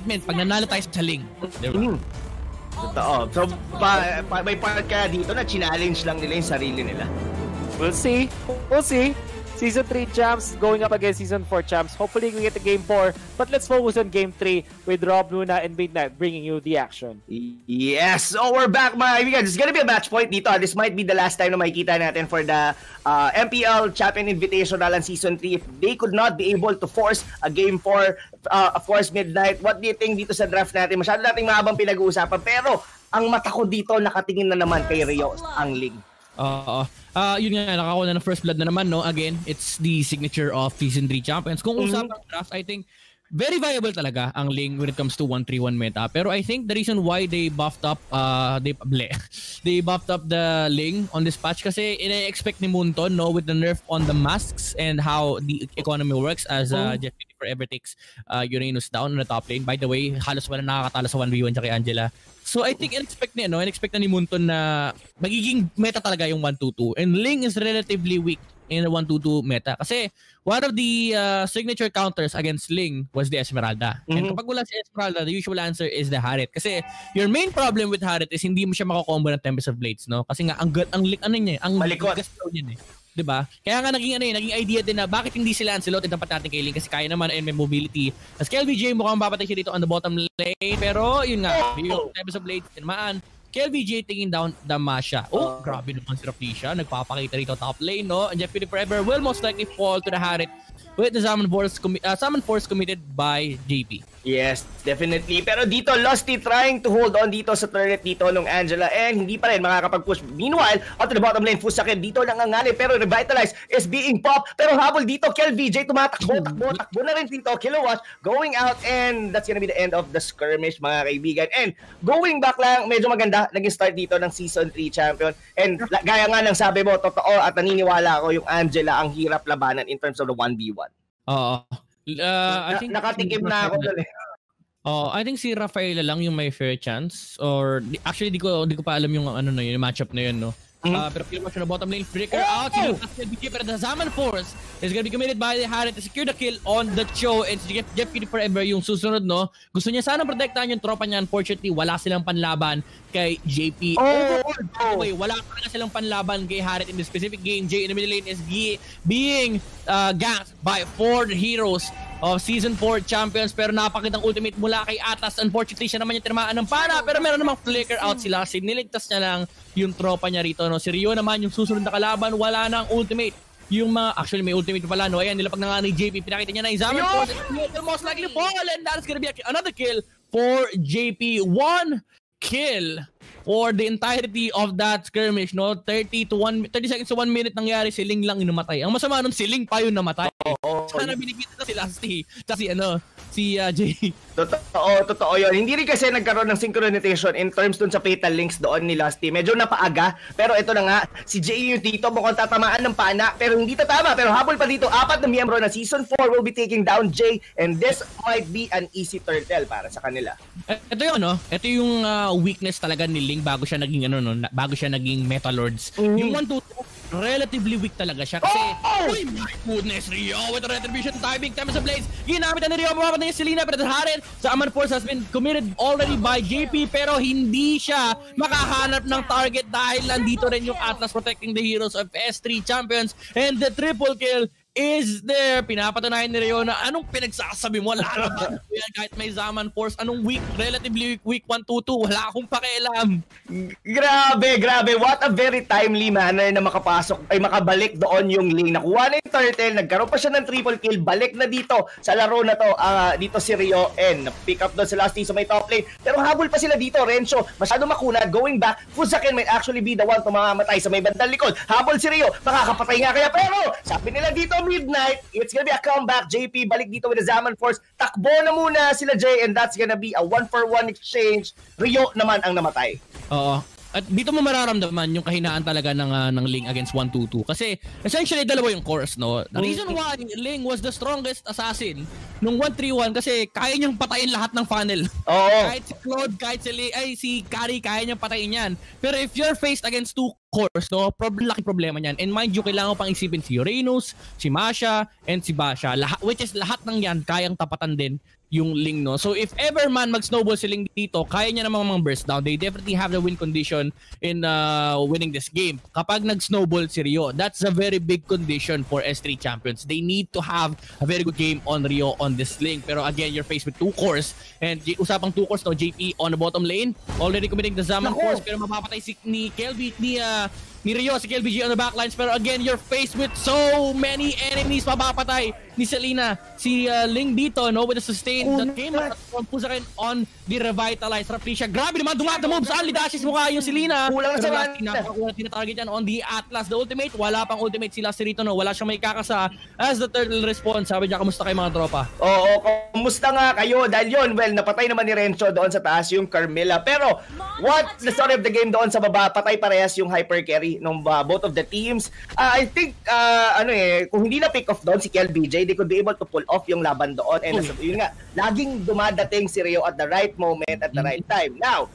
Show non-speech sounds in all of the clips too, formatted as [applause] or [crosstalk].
excitement pag nanalo tayo sa Ling. Di ba? Mm. Totoo. So, pa, pa, may part kaya dito na challenge lang nila yung sarili nila. We'll see. We'll see. Season 3 champs going up against Season 4 champs. Hopefully, we get to Game 4. But let's focus on Game 3 with Rob Luna and Midnight bringing you the action. Yes! So, we're back, mga kaibigan. It's gonna be a match point dito. This might be the last time na makikita natin for the uh, MPL Champion Invitational and Season 3. If they could not be able to force a Game 4, uh, of course, Midnight, what do you think dito sa draft natin? Masyado nating mahabang pinag-uusapan. Pero, ang mata ko dito, nakatingin na naman kay Rio ang league. Oo. Uh, yun nga, nakakuha na ng first blood na naman, no? Again, it's the signature of Season 3 champions. Kung mm-hmm. usapang draft, I think very viable talaga ang Ling when it comes to 1-3-1 meta. Pero I think the reason why they buffed up uh they ble, [laughs] they buffed up the Ling on this patch kasi ina-expect ni Munton no with the nerf on the masks and how the economy works as uh, oh. Jeff forever takes uh, Uranus down on the top lane. By the way, halos wala nakakatalo sa 1v1 sa kay Angela. So I think in-expect niya, no? In-expect na ni Munton na magiging meta talaga yung 1-2-2. And Ling is relatively weak in the 1-2-2 meta. Kasi one of the uh, signature counters against Ling was the Esmeralda. Mm-hmm. And kapag wala si Esmeralda, the usual answer is the Harit. Kasi your main problem with Harit is hindi mo siya makakombo ng Tempest of Blades, no? Kasi nga, ang, ang, ang ano niya, ang Malikot. niya eh. 'Di ba? Kaya nga naging ano eh, naging idea din na bakit hindi sila Ancelotti dapat natin kay Link kasi kaya naman and may mobility. As KLVJ mukhang mapatay siya dito on the bottom lane pero yun nga, yung Tempest of Blade tinamaan. KLVJ taking down Damasha. Oh, uh, grabe naman si Rapisha. Nagpapakita rito top lane, no? And Jeff Forever will most likely fall to the Harit with the Summon Force, commi- uh, Summon Force committed by JP. Yes, definitely. Pero dito, Lusty trying to hold on dito sa turret dito nung Angela and hindi pa rin makakapag-push. Meanwhile, out to the bottom lane, Fusakin dito nangangali pero Revitalize is being pop. Pero habol dito, Kel VJ tumatakbo, takbo, takbo na rin dito. Kilowatt going out and that's gonna be the end of the skirmish mga kaibigan. And going back lang, medyo maganda naging start dito ng Season 3 champion. And gaya nga ng sabi mo, totoo at naniniwala ako yung Angela ang hirap labanan in terms of the 1v1. Oo. Uh, I think nakatikim na ako doon eh. Oh, I think si Rafaela lang yung may fair chance or actually di ko di ko pa alam yung ano na yun, yung matchup na yun, no. Mm-hmm. Uh, pero kill mo siya na bottom lane. Flicker oh! out. Kasi BK pero the Zaman Force is gonna be committed by the Harit to secure the kill on the show. And si Jeff, Jeff Kitty Forever yung susunod, no? Gusto niya sana protektahan yung tropa niya. Unfortunately, wala silang panlaban kay JP. Oh! Overall, oh. way, wala pa silang panlaban kay Harit in the specific game. J in the middle lane is being uh, ganked by four heroes of Season 4 champions pero napakitang ultimate mula kay Atas. Unfortunately, siya naman yung tinamaan ng pana pero meron namang flicker out sila. Siniligtas niya lang yung tropa niya rito. No? Si Rio naman yung susunod na kalaban, wala nang ultimate. Yung mga, actually may ultimate pa pala, no? Ayan, nilapag na nga ni JP, pinakita niya na examine force. Will most likely fall and that is gonna be another kill for JP. One kill for the entirety of that skirmish, no? 30 to 1 30 seconds to 1 minute nangyari, si Ling lang yung namatay. Ang masama nun, si Ling pa yung namatay. Oo. Oh, oh, Sana binigyan na si Lasty. Kasi ano, si uh, Jay. Totoo, totoo yun. Hindi rin kasi nagkaroon ng synchronization in terms dun sa fatal links doon ni Lasty. Medyo napaaga, pero ito na nga, si Jay yung dito mukhang tatamaan ng pana, pero hindi tatama. Pero habol pa dito, apat na miyembro na Season 4 will be taking down Jay, and this might be an easy turtle para sa kanila. Ito yung ano, ito yung uh, weakness talaga ni Ling bago siya naging ano no, bago siya naging Meta Lords. Mm. Yung 1 2 relatively weak talaga siya kasi oh! oh my goodness Rio with the retribution timing time sa blaze ginamit na ni Rio mapapatay niya si Lina pero Harin sa Aman Force has been committed already by JP pero hindi siya makahanap ng target dahil nandito rin yung Atlas protecting the heroes of S3 champions and the triple kill is there. Pinapatunayan ni Rio na anong pinagsasabi mo? Lalaban [laughs] ko yan kahit may Zaman Force. Anong week, relatively week, week 1-2-2. Wala akong pakialam. Grabe, grabe. What a very timely manner na makapasok, ay makabalik doon yung Ling. Nakuha na yung turtle, nagkaroon pa siya ng triple kill, balik na dito sa laro na to, uh, dito si Rio and pick up doon sa last team sa may top lane. Pero habol pa sila dito, Renzo. Masyado makuna, going back, Fusakin might actually be the one to mamamatay sa may bandang likod. Habol si Rio, makakapatay nga kaya pero sabi nila dito, midnight, it's gonna be a comeback. JP, balik dito with the Zaman Force. Takbo na muna sila Jay and that's gonna be a one-for-one exchange. Rio naman ang namatay. Oo. At dito mo mararamdaman yung kahinaan talaga ng uh, ng Ling against 122 kasi essentially dalawa yung course no. The reason why Ling was the strongest assassin nung 131 kasi kaya niyang patayin lahat ng funnel. Oo. [laughs] kahit si Claude, kahit si Lee, ay si Kari kaya niyang patayin yan. Pero if you're faced against two cores, no, problem laki problema niyan. And mind you, kailangan pang isipin si Uranus, si Masha, and si Basha, lahat which is lahat ng yan kayang tapatan din yung Ling, no? So if ever man mag-snowball si Ling dito, kaya niya namang mga burst down. They definitely have the win condition in uh, winning this game. Kapag nag-snowball si Rio, that's a very big condition for S3 champions. They need to have a very good game on Rio on this Ling. Pero again, you're faced with two cores. And usapang two cores, no? JP on the bottom lane, already committing the Zaman Naku! cores, pero mapapatay si ni Kelby, ni uh, ni Rio, si KLBG on the backlines. Pero again, you're faced with so many enemies. Mapapatay ni Selena. Si uh, Ling dito, no, with the sustain Oh, that came nice. out from Pusakin on the revitalized Rafflesia. Grabe naman, dumata moves. Only dashes mukha yung Selena. Kulang sa mana. Nakakuha tinatarget yan on the Atlas. The ultimate, wala pang ultimate sila si Rito, no. Wala siyang may kakasa as the turtle response. Sabi niya, kamusta kayo mga tropa? Oo, kumusta nga kayo? Dahil yun, well, napatay naman ni Renzo doon sa taas yung Carmilla. Pero, what the story of the game doon sa baba, patay parehas yung hyper carry ng uh, both of the teams. Uh, I think, uh, ano eh, kung hindi na pick off doon si Kel BJ, they could be able to pull off yung laban doon. And as, yun nga, laging dumadating si Rio at the right moment, at the right time. Now,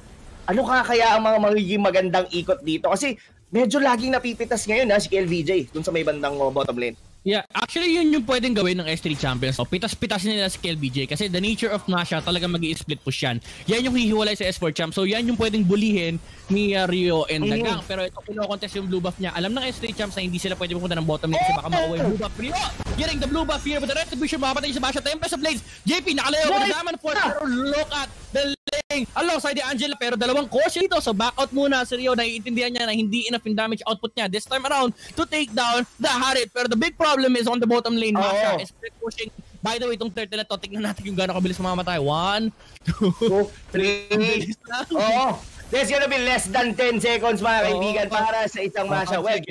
ano ka kaya ang mga magiging magandang ikot dito? Kasi, medyo laging napipitas ngayon ha, si Kel VJ dun sa may bandang uh, bottom lane. Yeah, actually yun yung pwedeng gawin ng S3 Champions. O, pitas-pitasin nila si KLBJ kasi the nature of Nasha talaga mag split push yan. Yan yung hihiwalay sa S4 Champ. So yan yung pwedeng bulihin ni uh, Rio and Mhm. Dagang. Pero ito kino-contest yung blue buff niya. Alam ng S3 Champs na hindi sila pwede pumunta ng bottom lane kasi baka makuha yung blue buff. Rio, getting the blue buff here with the retribution. Makapatay siya Basha. Tempest of Blades. JP, nakalayo. Nice! Kasama for pero look at the lane. Alongside the Angela pero dalawang course dito. So back out muna si Rio. Naiintindihan niya na hindi enough yung damage output niya this time around to take down the Harit. Pero the big problem is on the bottom lane. Masha is pushing. By the way, itong turtle na to, tignan natin kung gano'ng kabilis mamamatay. One, two, Two, three, lang. Oo. There's gonna be less than 10 seconds mga Oo. kaibigan para sa isang Masha. Well,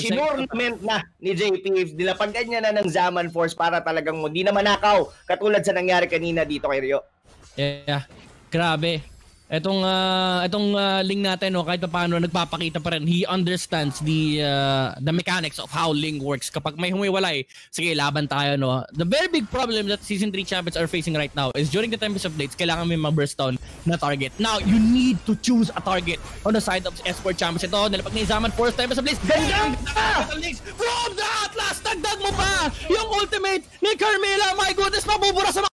sinurnament na ni JP. Dilapagyan niya na ng Zaman Force para talagang hindi na manakaw. Katulad sa nangyari kanina dito kay Rio. Yeah. Grabe. Etong ah, etong ah, Ling natin no kahit pa paano nagpapakita pa rin. He understands the ah, the mechanics of how Ling works. Kapag may humiwalay sige laban tayo no. The very big problem that season 3 champions are facing right now is during the Tempest of Blades kailangan may mag-burst down na target. Now you need to choose a target on the side of Esport champions. Ito nilapag ni Zaman Force Tempest Blades. Ganda! From the Atlas dagdag mo pa yung ultimate ni Carmela. My goodness mabubura sa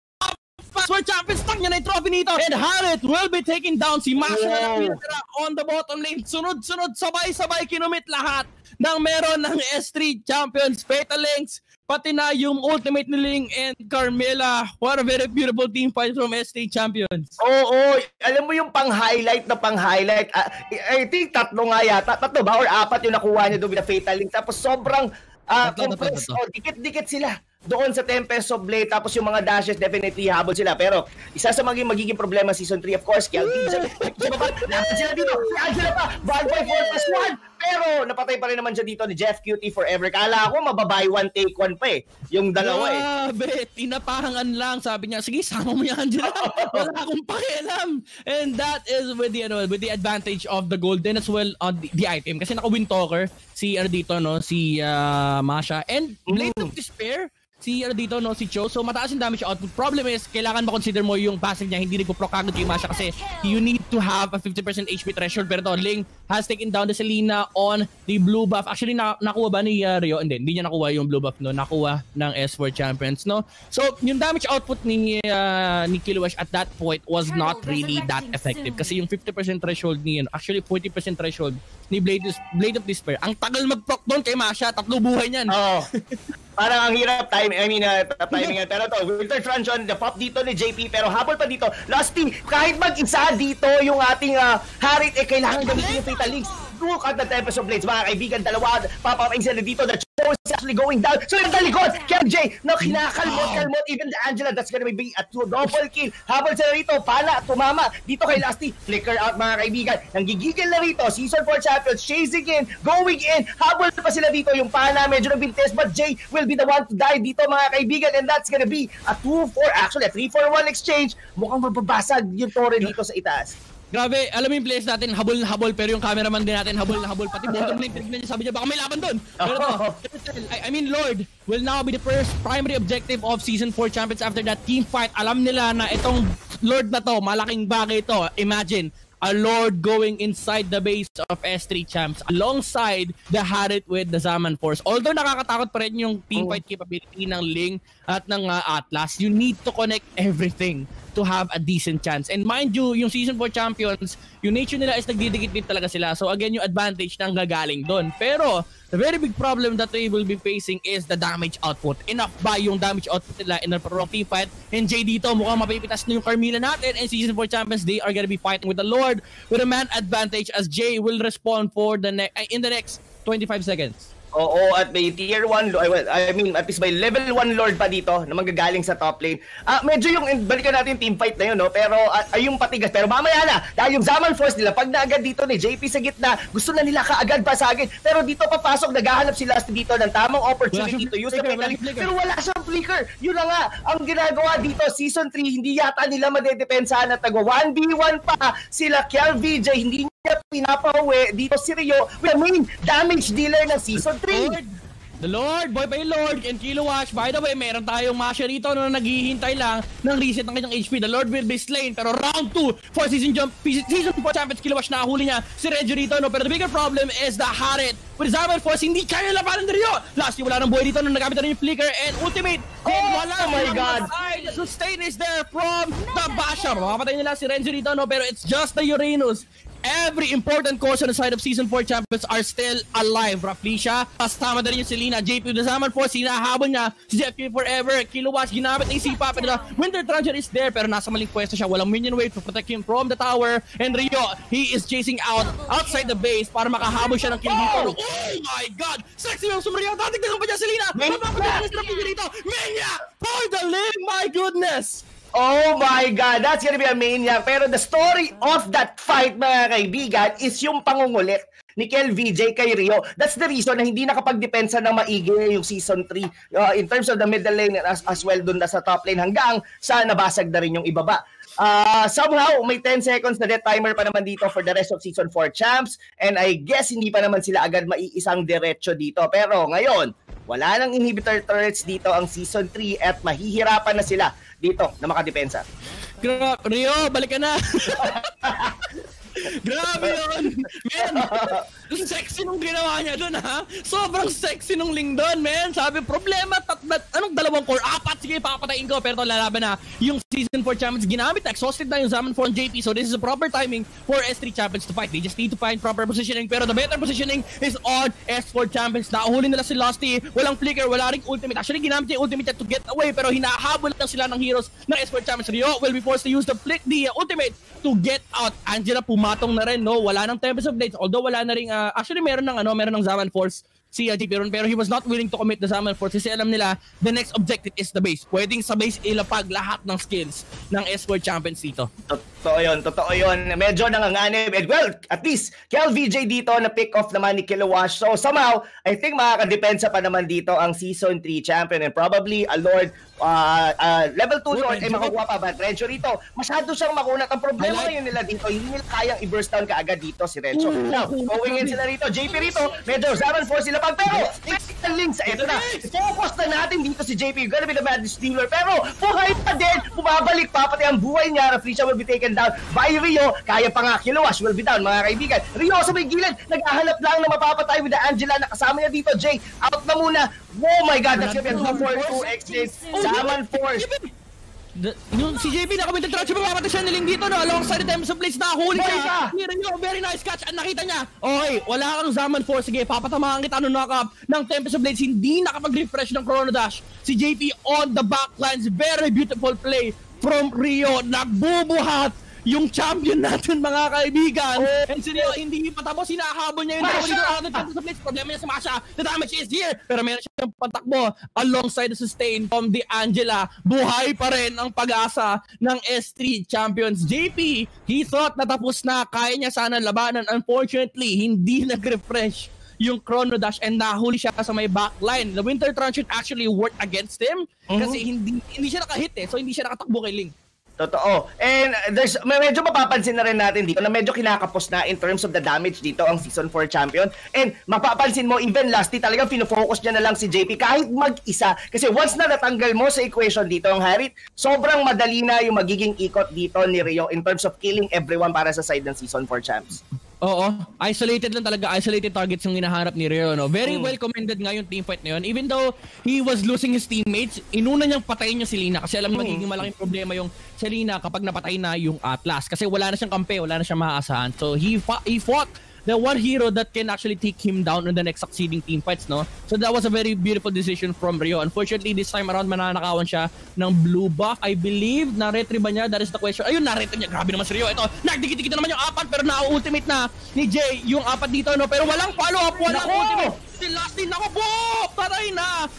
Password champions tag niya na yung trophy nito and Harriet will be taking down si Masha na Wow. natira on the bottom lane sunod-sunod sabay-sabay kinumit lahat ng meron ng S3 champions Fatal Links pati na yung ultimate ni Ling and Carmela what a very beautiful team fight from S3 champions Oo, alam mo yung pang-highlight na pang-highlight. ah, I think tatlo nga yata. Tatlo ba or apat yung nakuha niya doon with the Fatal Link. Tapos sobrang ah, tatlo, compressed. Oh, dikit-dikit sila doon sa Tempest of Blade. Tapos yung mga dashes, definitely habol sila. Pero isa sa magiging magiging problema season 3, of course, kaya sa, sa baba, lahat sila dito. Si Angela pa, Valve 4 plus 1. Pero napatay pa rin naman siya dito ni Jeff Cutie forever. Kala ko mababay one take one pa eh. Yung dalawa eh. Grabe, tinapahangan lang. Sabi niya, sige, sama mo yan, Angela. [laughs] Wala akong pakialam. And that is with the, ano, with the advantage of the golden as well on the, the item. Kasi naka-win talker si ano dito, no? Si ah, Masha. And Blade of Despair, si ano dito, no? Si Cho. So mataas yung damage output. Problem is, kailangan mo-consider mo yung passive niya. Hindi nagpo-proc agad kay Masha kasi you need to have a 50% HP threshold. Pero to, Ling has taken down the Selena on the blue buff. Actually, na nakuha ba ni uh, Rio? Hindi, hindi niya nakuha yung blue buff, no? Nakuha ng S4 Champions, no? So, yung damage output ni, uh, ni Killwash at that point was not really that effective. Kasi yung 50% threshold ni, ano, actually 40% threshold ni Blade, Blade of Despair. Ang tagal mag-proc doon kay Masha. Tatlo buhay niyan. Oo. Parang ang hirap time, I mean, uh, timing. Pero to, Winter Truncheon, the pop dito ni JP, pero habol pa dito. Lusty, kahit mag-isa dito yung ating uh, Harit, eh, kailangan gamitin yung Fatal Links. Look at the Tempest of Blades, mga kaibigan, dalawa, paparating sila dito. The show is actually going down. So, yung talikod, Kem J, no, kinakalmot, kalmot, even the Angela, that's gonna be a two double kill. Habol sila rito, pala, tumama. Dito kay Lusty, flicker out, mga kaibigan. Nanggigigil na rito, season 4 champions, chasing in, going in. Habol pa sila dito, yung pala, medyo nabintes, but Jay will be the one to die dito, mga kaibigan. And that's gonna be a 2-4, actually, a 3-4-1 exchange. Mukhang mababasag yung tore dito sa itaas. Grabe, alam mo yung players natin, habol na habol, pero yung cameraman din natin, habol na habol. Pati [laughs] bottom lane, tinignan niya, sabi niya, baka may laban doon. Pero to, I, I mean, Lord will now be the first primary objective of Season 4 Champions after that team fight. Alam nila na itong Lord na to, malaking bagay to. Imagine, a Lord going inside the base of S3 champs alongside the Harit with the Zaman Force. Although nakakatakot pa rin yung teamfight oh. capability ng Ling at ng uh, Atlas, you need to connect everything to have a decent chance. And mind you, yung Season 4 champions, yung nature nila is nagdidikit din talaga sila. So again, yung advantage nang gagaling doon. Pero the very big problem that they will be facing is the damage output. Enough ba yung damage output nila in a pro team fight? And Jay dito, mukhang mapipitas na yung Carmilla natin. And Season 4 champions, they are gonna be fighting with the Lord with a man advantage as Jay will respond for the ne- in the next 25 seconds. Oo, at may tier 1, well, I mean, at least may level 1 lord pa dito na manggagaling sa top lane. Ah, medyo yung, balikan natin team fight na yun, no? Pero, ay yung patigas. Pero mamaya na, dahil yung Zaman Force nila, pag naagad dito ni JP sa gitna, gusto na nila kaagad pasagin. Pero dito papasok, naghahanap sila dito ng tamang opportunity to use the penalty. Pero wala siyang flicker. Yun na nga, ang ginagawa dito, season 3, hindi yata nila madedepensahan at tagwa 1v1 pa sila Kiel VJ, hindi niya pinapauwi dito si Rio with the main damage dealer ng Season 3. The Lord, boy by Lord, and Kilo. By the way, meron tayong Masha rito na naghihintay lang ng reset ng kanyang HP. The Lord will be slain. Pero round 2 for season jump, season 4 champions, Kilo Watch, nakahuli niya si Reggie rito. No? Pero the bigger problem is the Harit. With Zaman Force, hindi kaya labanan ni Rio. Last, wala ng boy dito nung nagamit na rin yung flicker and ultimate. Oh, and wala oh my God. Side. Sustain is there from the Basha. Makapatay nila si Renji rito, no? pero it's just the Uranus every important course on the side of Season 4 champions are still alive. Raflisha, kasama na rin yung Selena, JP Nazaman 4, sinahabon niya si JFK Forever, Kilowatt, ginamit na C-Pop, and the Winter Truncheon is there, pero nasa maling pwesto siya, walang minion wave to protect him from the tower, and Rio, he is chasing out outside the base para makahabol siya ng kill dito. Oh, oh my God! Sexy yung sumariyaw, tatignan pa niya Selena! Mapapagdagan sila dito! Mania! For the live, my goodness! Oh my God, that's gonna be a maniac. Pero the story of that fight, mga kaibigan, is yung pangungulit ni Kel VJ kay Rio. That's the reason na hindi nakapagdepensa ng maigi yung season 3 uh, in terms of the middle lane as, as well dun sa top lane hanggang sa nabasag na rin yung ibaba. Uh, somehow, may 10 seconds na death timer pa naman dito for the rest of Season 4 champs. And I guess hindi pa naman sila agad maiisang diretso dito. Pero ngayon, wala nang inhibitor turrets dito ang Season 3 at mahihirapan na sila dito na makadepensa. Gra- Rio, balik ka na! [laughs] Grabe yun! Man, [laughs] sexy nung ginawa niya doon ha. Sobrang sexy nung Ling doon, man. Sabi, problema, tatlat, anong dalawang core? Apat, sige, papatayin ko. Pero lalaban na yung Season 4 Champions. Ginamit, exhausted na yung Zaman 4 JP. So this is a proper timing for S3 Champions to fight. They just need to find proper positioning. Pero the better positioning is on S4 Champions. Nakahuli nila si Losty. Walang flicker, wala ring ultimate. Actually, ginamit niya yung ultimate to get away. Pero hinahabol lang sila ng heroes ng S4 Champions. Rio will be forced to use the flick, the ultimate to get out. Angela pumatong na rin, no? Wala nang Tempest of Blades. Although wala na rin, uh, actually meron ng, ano, meron ng Zaman Force si uh, JP pero he was not willing to commit the Zaman Force kasi alam nila the next objective is the base. Pwedeng sa base ilapag lahat ng skills ng S4 Champions dito. Totoo yun, totoo yun. Medyo nanganganib. And well, at least, Kel VJ dito na pick off naman ni Kilowash. So somehow, I think makakadepensa pa naman dito ang Season 3 champion and probably a Lord uh, uh, level 2 Lord ay makukuha pa ba? Renzo rito, masyado siyang makunat. Ang problema ngayon nila dito, hindi nila kayang i-burst down kaagad dito si Renzo. Now, going in sila rito. JP rito, medyo Zaman Force sila pag pero Crystal Links, eto na. Focus na natin dito si JP. Gonna be the Madness Stealer. Pero buhay pa din. Bumabalik pa pati ang buhay niya. Raflisha will be taken down by Rio. Kaya pa nga Kilowash will be down mga kaibigan. Rio sa may gilid. Naghahanap lang na mapapatay with the Angela na kasama niya dito. Jay, out na muna. Oh my God, that's gonna be a 2 exit. Zaman Force. The, yung si JP nakamit ng transfer mapapatay siya niling dito no? Alongside the Times of Blades nakahuli siya Mira nyo very nice catch. At nakita niya okay wala kang Zaman Force. Sige papatamaan kita no knock up ng Tempest of Blades. Hindi nakapag-refresh ng Chrono Dash. Si JP on the backlines very beautiful play from Rio. Nagbubuhat yung champion natin mga kaibigan. Oh, And sino, hindi pa tapos, hinahabol niya yung Masha! dito out sa place. Problema niya sa Masha. The damage is here. Pero meron siyang patakbo alongside the sustain from the Angela. Buhay pa rin ang pag-asa ng S3 champions. JP, he thought na tapos na. Kaya niya sana labanan. Unfortunately, hindi [laughs] nag-refresh yung Chrono Dash and nahuli siya sa may backline. The Winter Truncheon actually worked against him mm-hmm. kasi hindi hindi siya nakahit eh. So hindi siya nakatakbo kay Link. Totoo. And there's medyo mapapansin na rin natin dito na medyo kinakapos na in terms of the damage dito ang Season 4 champion. And mapapansin mo even Lusty talagang fino-focus niya na lang si JP kahit mag-isa kasi once na natanggal mo sa equation dito ang Harit, sobrang madali na yung magiging ikot dito ni Rio in terms of killing everyone para sa side ng Season 4 champs. Oo, isolated lang talaga, isolated targets yung hinahanap ni Rio, no? Very Mm. well commended nga yung team fight na yun. Even though he was losing his teammates, inuna niyang patayin yung si Lina kasi alam Mm. magiging malaking problema yung si Lina kapag napatay na yung Atlas kasi wala na siyang kampe, wala na siyang maaasahan. So he, fa- he fought the one hero that can actually take him down on the next succeeding team fights, no? So that was a very beautiful decision from Rio. Unfortunately, this time around, mananakawan siya ng blue buff. I believe, na-retry ba niya? That is the question. Ayun, na-retry niya. Grabe naman si Rio. Ito, nagdikit-dikit na naman yung apat, pero na-ultimate na ni Jay yung apat dito, no? Pero walang follow-up, walang Nako! ultimate. Si Lasty, nako po!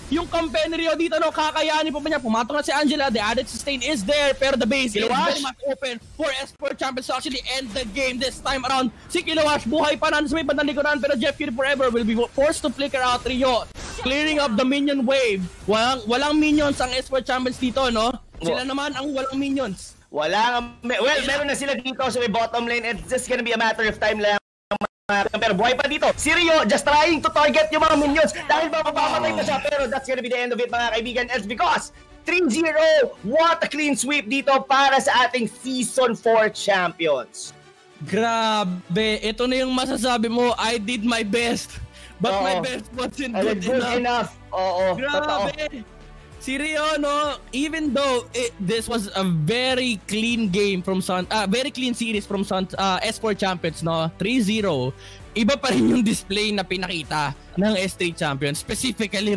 Yung Rio dito, no? Kakayanin pa ba niya? Pumatong na si Angela. The added sustain is there, pero the base is Kilowash! very much open for Esport Champions to actually end the game this time around. Si Kilowash buhay pa na sa may bandang likuran pero Jeff Curie forever will be forced to flicker out Rio. Clearing up the minion wave. Walang, walang minions ang Esport Champions dito, no? Sila naman ang walang minions. Wala nga- well, meron na sila dito sa may bottom lane. It's just gonna be a matter of time lang. Pero buhay pa dito. Si Rio just trying to target yung mga minions dahil mapapamatay pa siya. Pero that's gonna be the end of it mga kaibigan. It's because 3-0, what a clean sweep dito para sa ating Season 4 champions. Grabe, ito na yung masasabi mo, I did my best. But Oo. my best wasn't good, good enough. enough. Oo, totoo. Si Rio, no, even though it, this was a very clean game from Sun, ah, very clean series from Sun, uh, S4 Champions, no, 3-0, iba pa rin yung display na pinakita ng S3 Champions, specifically